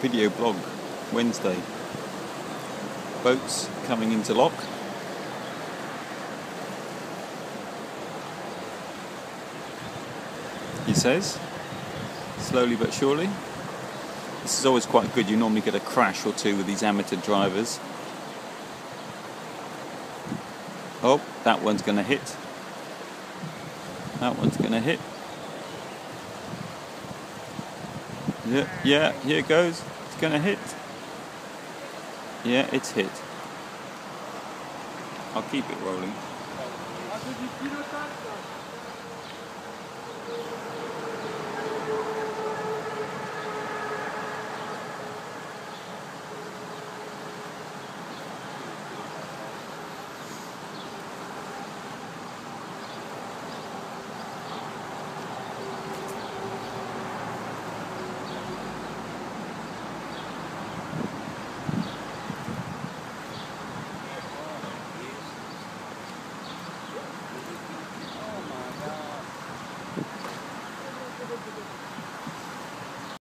video blog Wednesday. Boats coming into lock. He says, slowly but surely. This is always quite good. You normally get a crash or two with these amateur drivers. Oh, that one's going to hit. That one's going to hit. Yeah, yeah, here it goes. It's to hit. Yeah, it's hit. I'll keep it rolling.